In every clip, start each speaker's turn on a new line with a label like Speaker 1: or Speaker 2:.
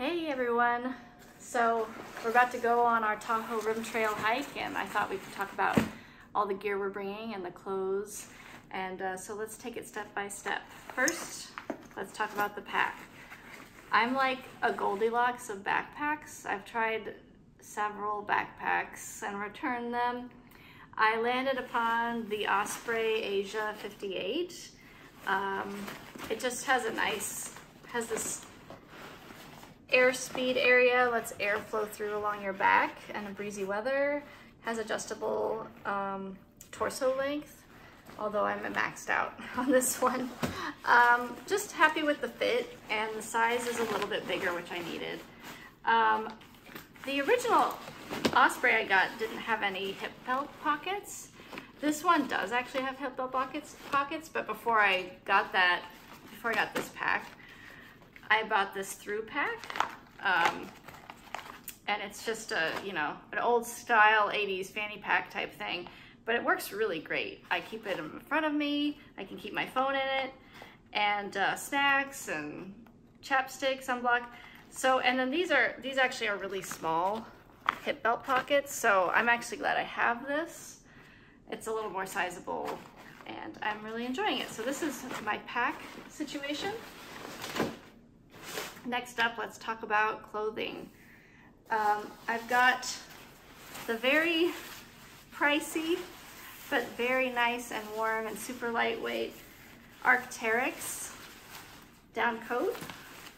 Speaker 1: Hey everyone! So we're about to go on our Tahoe Rim Trail hike and I thought we could talk about all the gear we're bringing and the clothes. And uh, so let's take it step by step. First, let's talk about the pack. I'm like a Goldilocks of backpacks. I've tried several backpacks and returned them. I landed upon the Osprey Eja 58. Um, it just has a nice, has this airspeed area, lets air flow through along your back and a breezy weather. Has adjustable um, torso length, although I'm maxed out on this one. Um, just happy with the fit and the size is a little bit bigger, which I needed. Um, the original Osprey I got didn't have any hip belt pockets. This one does actually have hip belt pockets, pockets, but before I got that, before I got this pack, I bought this through pack. Um, and it's just a, you know, an old style 80s fanny pack type thing, but it works really great. I keep it in front of me. I can keep my phone in it and uh, snacks and chapstick, sunblock. So, and then these are, these actually are really small hip belt pockets. So I'm actually glad I have this. It's a little more sizable and I'm really enjoying it. So this is my pack situation. Next up, let's talk about clothing. Um, I've got the very pricey, but very nice and warm and super lightweight Arc'teryx down coat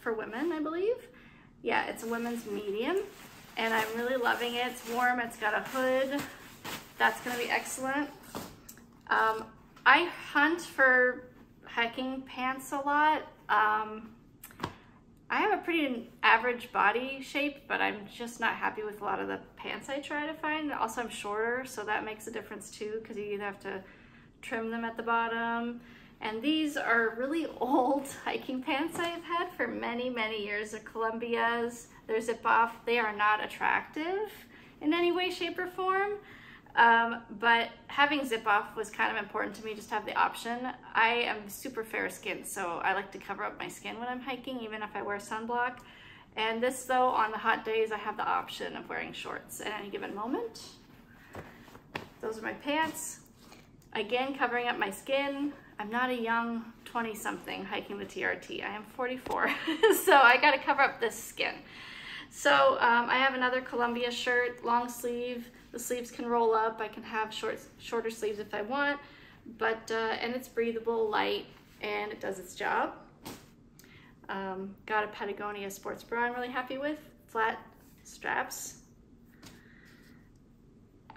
Speaker 1: for women, I believe. Yeah, it's a women's medium and I'm really loving it. It's warm, it's got a hood. That's gonna be excellent. Um, I hunt for hiking pants a lot. Um, I have a pretty average body shape, but I'm just not happy with a lot of the pants I try to find. Also, I'm shorter, so that makes a difference too, because you either have to trim them at the bottom. And these are really old hiking pants I've had for many, many years. They're Columbia's. They're zip off. They are not attractive in any way, shape, or form. Um, but having zip off was kind of important to me just to have the option. I am super fair skinned, so I like to cover up my skin when I'm hiking, even if I wear sunblock. And this though, on the hot days, I have the option of wearing shorts at any given moment. Those are my pants. Again, covering up my skin. I'm not a young 20 something hiking the TRT. I am 44, so I gotta cover up this skin. So um, I have another Columbia shirt, long sleeve. The sleeves can roll up. I can have short, shorter sleeves if I want, but, uh, and it's breathable, light, and it does its job. Um, got a Patagonia sports bra I'm really happy with, flat straps.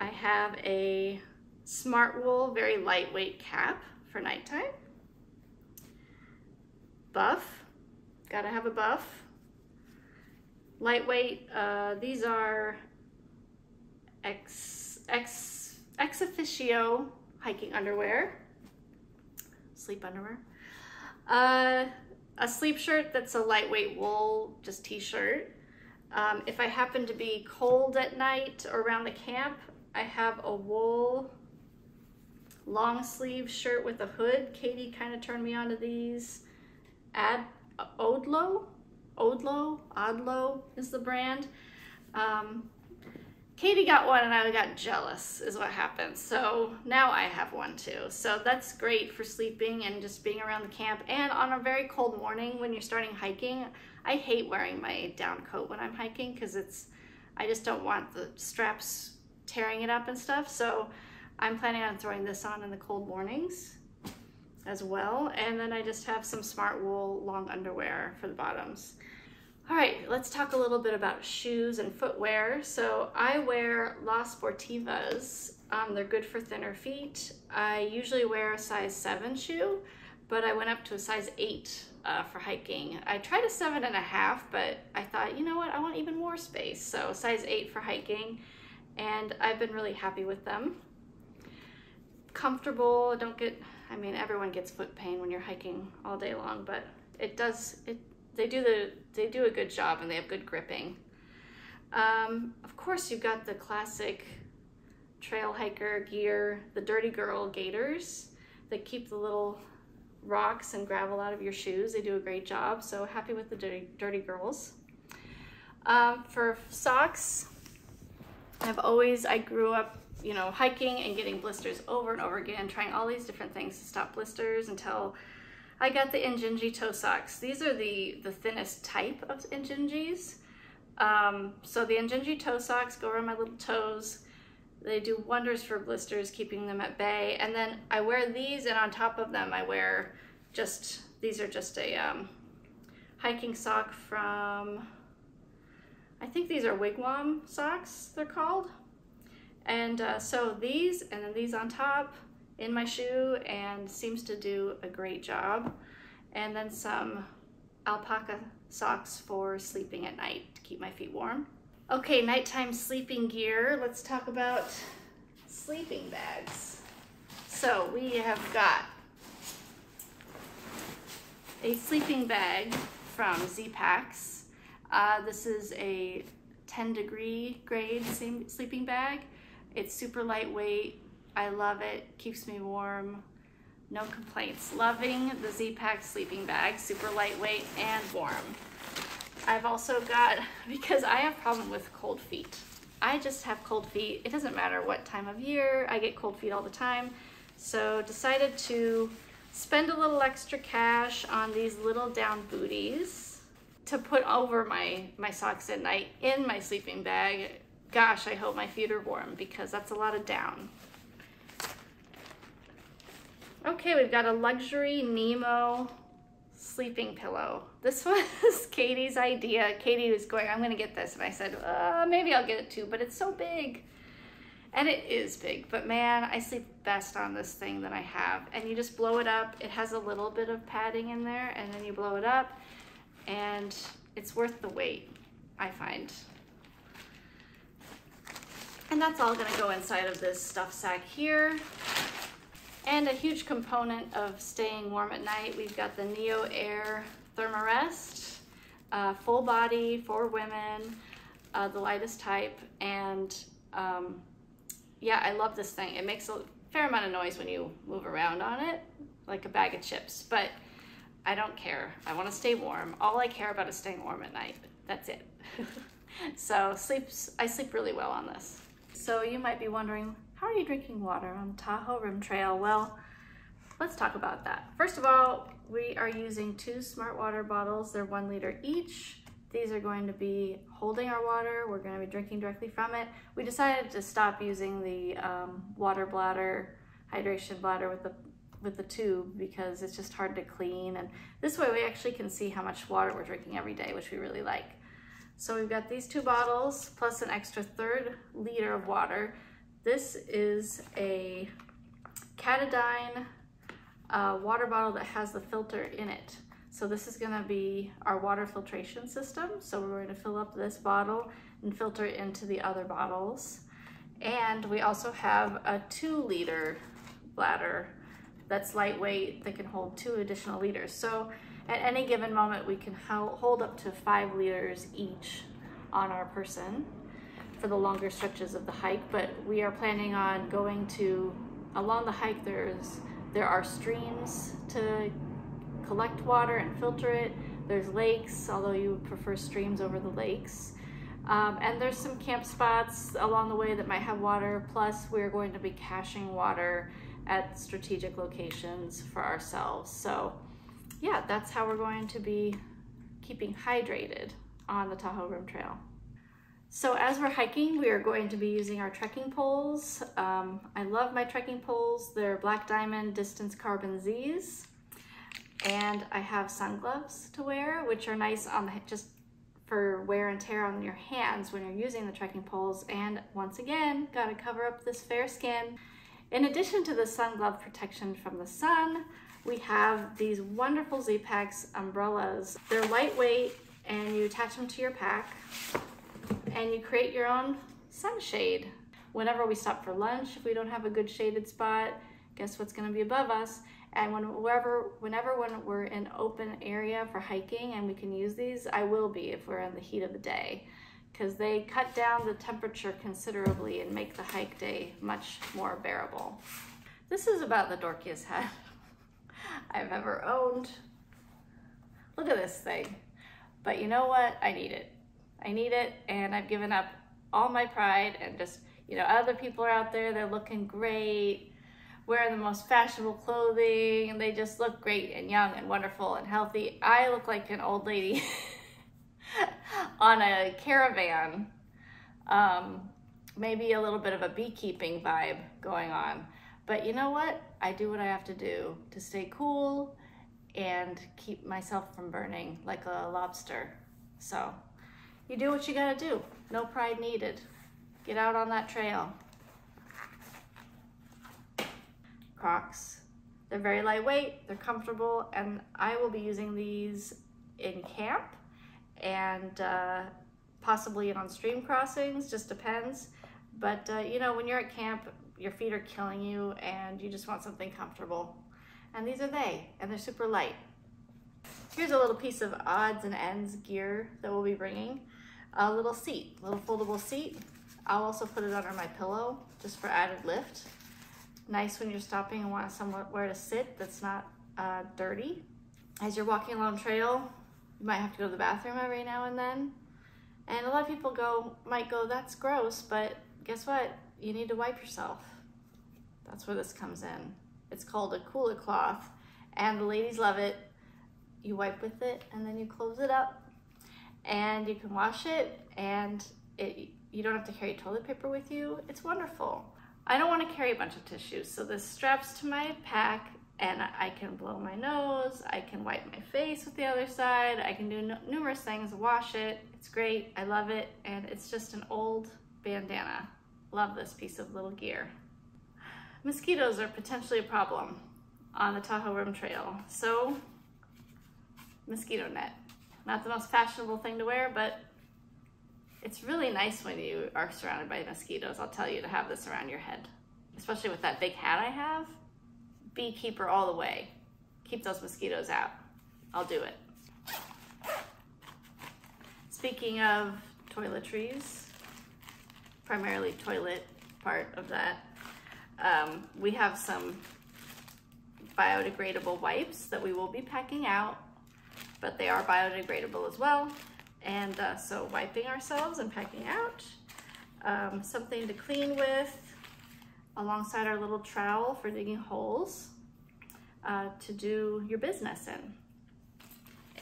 Speaker 1: I have a Smartwool, very lightweight cap for nighttime. Buff, gotta have a buff. Lightweight, uh, these are ex, ex, ExOfficio hiking underwear, sleep underwear. Uh, a sleep shirt that's a lightweight wool, just t-shirt. Um, if I happen to be cold at night or around the camp, I have a wool long sleeve shirt with a hood. Katie kind of turned me onto these. Ad Odlo, Odlo, Odlo is the brand. Um, Katie got one and I got jealous is what happened. So now I have one too. So that's great for sleeping and just being around the camp. And on a very cold morning when you're starting hiking, I hate wearing my down coat when I'm hiking because it's, I just don't want the straps tearing it up and stuff. So I'm planning on throwing this on in the cold mornings as well. And then I just have some Smartwool long underwear for the bottoms. All right, let's talk a little bit about shoes and footwear. So I wear La Sportivas. Um, they're good for thinner feet. I usually wear a size seven shoe, but I went up to a size eight uh, for hiking. I tried a seven and a half, but I thought, you know what, I want even more space. So size eight for hiking, and I've been really happy with them. Comfortable, don't get, I mean, everyone gets foot pain when you're hiking all day long, but it does, it they do the they do a good job and they have good gripping. Um, of course, you've got the classic trail hiker gear, the Dirty Girl gaiters that keep the little rocks and gravel out of your shoes. They do a great job. So happy with the Dirty, dirty Girls. Um, for socks, I've always, I grew up, you know, hiking and getting blisters over and over again, trying all these different things to stop blisters until I got the Injinji toe socks. These are the, the thinnest type of Injinjis. Um, so the Injinji toe socks go around my little toes. They do wonders for blisters, keeping them at bay. And then I wear these and on top of them I wear just, these are just a um, hiking sock from, I think these are wigwam socks they're called. And uh, so these and then these on top in my shoe and seems to do a great job. And then some alpaca socks for sleeping at night to keep my feet warm. Okay, nighttime sleeping gear. Let's talk about sleeping bags. So we have got a sleeping bag from Z-Packs. Uh, this is a 10 degree grade sleeping bag. It's super lightweight. I love it, keeps me warm. No complaints. Loving the Z-Pack sleeping bag, super lightweight and warm. I've also got, because I have problem with cold feet. I just have cold feet. It doesn't matter what time of year, I get cold feet all the time. So decided to spend a little extra cash on these little down booties to put over my, my socks at night in my sleeping bag. Gosh, I hope my feet are warm because that's a lot of down. Okay, we've got a luxury Nemo sleeping pillow. This was Katie's idea. Katie was going, I'm gonna get this. And I said, uh, maybe I'll get it too, but it's so big. And it is big, but man, I sleep best on this thing that I have. And you just blow it up. It has a little bit of padding in there and then you blow it up and it's worth the wait, I find. And that's all gonna go inside of this stuff sack here. And a huge component of staying warm at night, we've got the Neo Air Thermarest, uh, full body for women, uh, the lightest type. And um, yeah, I love this thing. It makes a fair amount of noise when you move around on it, like a bag of chips, but I don't care. I wanna stay warm. All I care about is staying warm at night. That's it. so sleeps, I sleep really well on this. So you might be wondering, how are you drinking water on Tahoe Rim Trail? Well, let's talk about that. First of all, we are using two smart water bottles. They're one liter each. These are going to be holding our water. We're going to be drinking directly from it. We decided to stop using the um, water bladder, hydration bladder with the with the tube because it's just hard to clean. And this way we actually can see how much water we're drinking every day, which we really like. So we've got these two bottles plus an extra third liter of water. This is a Katadyn uh, water bottle that has the filter in it. So this is gonna be our water filtration system. So we're going to fill up this bottle and filter it into the other bottles. And we also have a two liter bladder that's lightweight that can hold two additional liters. So at any given moment, we can hold up to five liters each on our person for the longer stretches of the hike, but we are planning on going to, along the hike there's, there are streams to collect water and filter it. There's lakes, although you prefer streams over the lakes. Um, and there's some camp spots along the way that might have water. Plus we're going to be caching water at strategic locations for ourselves. So yeah, that's how we're going to be keeping hydrated on the Tahoe Rim Trail. So as we're hiking, we are going to be using our trekking poles. Um, I love my trekking poles. They're Black Diamond Distance Carbon Z's. And I have sun gloves to wear, which are nice on the, just for wear and tear on your hands when you're using the trekking poles. And once again, gotta cover up this fair skin. In addition to the sun glove protection from the sun, we have these wonderful Z-Packs umbrellas. They're lightweight and you attach them to your pack and you create your own sunshade. Whenever we stop for lunch, if we don't have a good shaded spot, guess what's gonna be above us? And whenever, whenever when we're in open area for hiking and we can use these, I will be if we're in the heat of the day because they cut down the temperature considerably and make the hike day much more bearable. This is about the dorkiest hat I've ever owned. Look at this thing. But you know what? I need it. I need it and I've given up all my pride and just, you know, other people are out there, they're looking great, wearing the most fashionable clothing, and they just look great and young and wonderful and healthy. I look like an old lady on a caravan. Um, maybe a little bit of a beekeeping vibe going on. But you know what? I do what I have to do to stay cool and keep myself from burning like a lobster. So you do what you gotta do. No pride needed. Get out on that trail. Crocs. They're very lightweight, they're comfortable, and I will be using these in camp and uh, possibly on stream crossings, just depends. But uh, you know, when you're at camp, your feet are killing you and you just want something comfortable. And these are they, and they're super light. Here's a little piece of odds and ends gear that we'll be bringing. A little seat, a little foldable seat. I'll also put it under my pillow just for added lift. Nice when you're stopping and want somewhere to sit that's not uh, dirty. As you're walking along trail, you might have to go to the bathroom every now and then. And a lot of people go, might go, that's gross, but guess what? You need to wipe yourself. That's where this comes in. It's called a Kula Cloth and the ladies love it. You wipe with it and then you close it up and you can wash it and it, you don't have to carry toilet paper with you. It's wonderful. I don't want to carry a bunch of tissues, so this straps to my pack and I can blow my nose, I can wipe my face with the other side, I can do numerous things, wash it, it's great, I love it, and it's just an old bandana. Love this piece of little gear. Mosquitoes are potentially a problem on the Tahoe Rim Trail, so mosquito net. Not the most fashionable thing to wear, but it's really nice when you are surrounded by mosquitoes, I'll tell you, to have this around your head. Especially with that big hat I have. Beekeeper all the way. Keep those mosquitoes out. I'll do it. Speaking of toiletries, primarily toilet part of that, um, we have some biodegradable wipes that we will be packing out, but they are biodegradable as well. And uh, so wiping ourselves and packing out, um, something to clean with, alongside our little trowel for digging holes uh, to do your business in.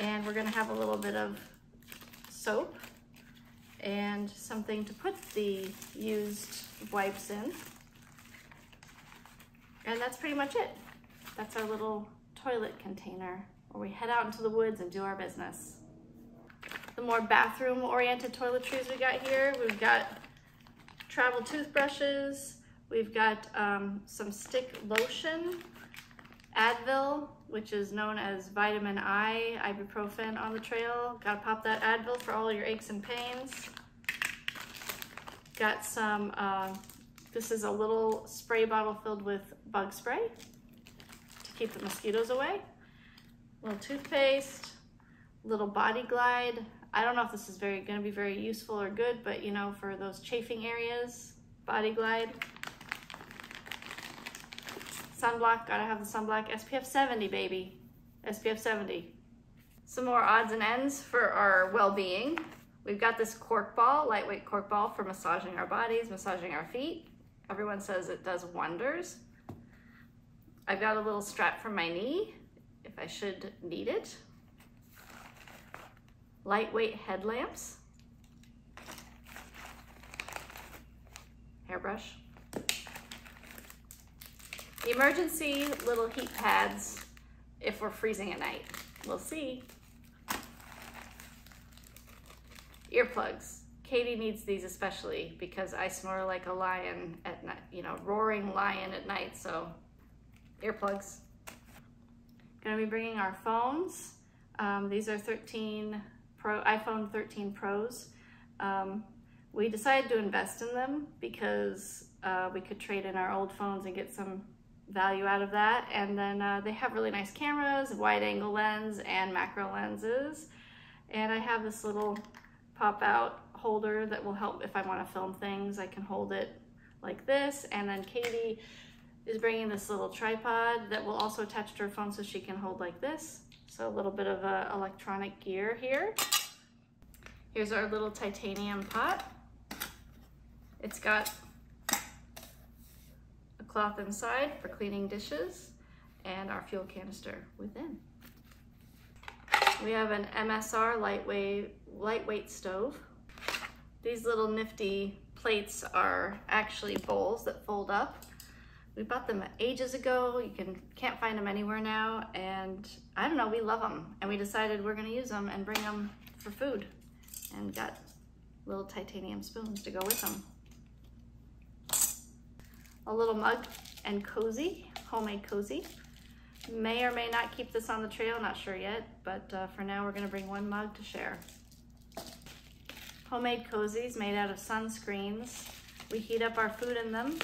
Speaker 1: And we're gonna have a little bit of soap and something to put the used wipes in. And that's pretty much it. That's our little toilet container where we head out into the woods and do our business. The more bathroom oriented toiletries we got here, we've got travel toothbrushes, we've got um, some stick lotion, Advil, which is known as vitamin I, ibuprofen on the trail. Gotta pop that Advil for all your aches and pains. Got some, uh, this is a little spray bottle filled with bug spray to keep the mosquitoes away. Little toothpaste, little body glide. I don't know if this is very gonna be very useful or good, but you know, for those chafing areas, body glide. Sunblock, gotta have the sunblock. SPF 70, baby. SPF 70. Some more odds and ends for our well-being. We've got this cork ball, lightweight cork ball for massaging our bodies, massaging our feet. Everyone says it does wonders. I've got a little strap for my knee if I should need it. Lightweight headlamps. Hairbrush. Emergency little heat pads if we're freezing at night. We'll see. Earplugs. Katie needs these especially because I snore like a lion at night, you know, roaring lion at night, so earplugs. Gonna be bringing our phones. Um, these are 13 Pro, iPhone 13 Pros. Um, we decided to invest in them because uh, we could trade in our old phones and get some value out of that. And then uh, they have really nice cameras, wide angle lens and macro lenses. And I have this little pop out holder that will help if I wanna film things, I can hold it like this. And then Katie is bringing this little tripod that will also attach to her phone so she can hold like this. So a little bit of uh, electronic gear here. Here's our little titanium pot. It's got a cloth inside for cleaning dishes and our fuel canister within. We have an MSR lightweight, lightweight stove. These little nifty plates are actually bowls that fold up. We bought them ages ago. You can, can't find them anywhere now. And I don't know, we love them. And we decided we're gonna use them and bring them for food. And got little titanium spoons to go with them. A little mug and cozy, homemade cozy. May or may not keep this on the trail, not sure yet, but uh, for now we're gonna bring one mug to share. Homemade cozies made out of sunscreens. We heat up our food in them,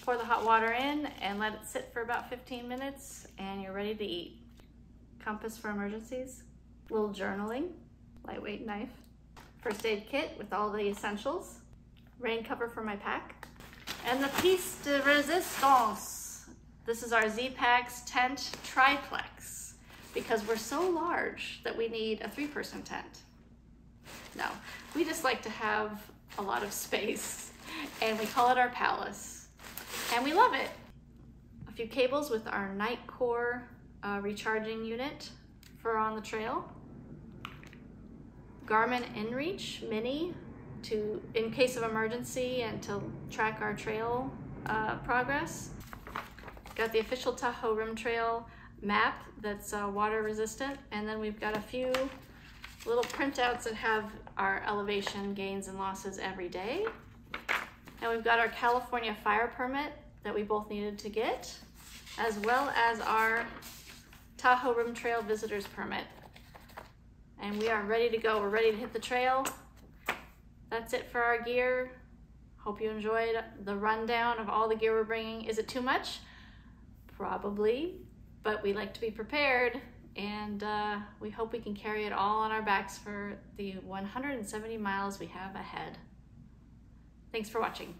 Speaker 1: pour the hot water in and let it sit for about 15 minutes and you're ready to eat. Compass for emergencies, little journaling, lightweight knife, first aid kit with all the essentials, rain cover for my pack, and the piece de resistance this is our Z-Packs tent triplex because we're so large that we need a three-person tent. No, we just like to have a lot of space and we call it our palace and we love it. A few cables with our Nitecore uh, recharging unit for on the trail. Garmin InReach Mini to in case of emergency and to track our trail uh, progress. Got the official Tahoe Rim Trail map that's uh, water resistant. And then we've got a few little printouts that have our elevation gains and losses every day. And we've got our California fire permit that we both needed to get, as well as our Tahoe Rim Trail visitor's permit. And we are ready to go. We're ready to hit the trail. That's it for our gear. Hope you enjoyed the rundown of all the gear we're bringing. Is it too much? Probably, but we like to be prepared and uh, we hope we can carry it all on our backs for the 170 miles we have ahead. Thanks for watching.